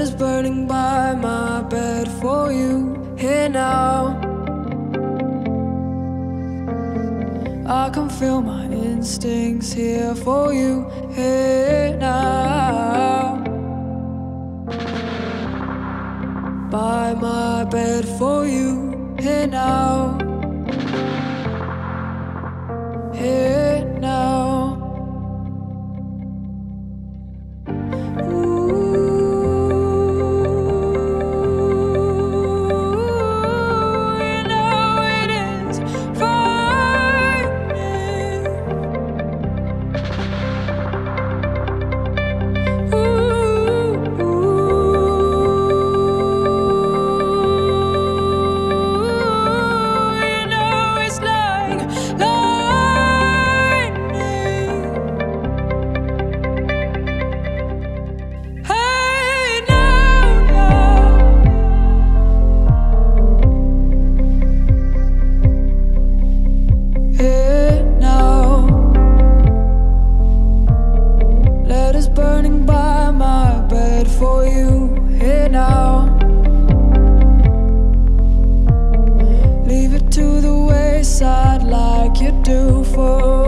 Letters burning by my bed for you here now. I can feel my instincts here for you here now. By my bed for you here now. You do for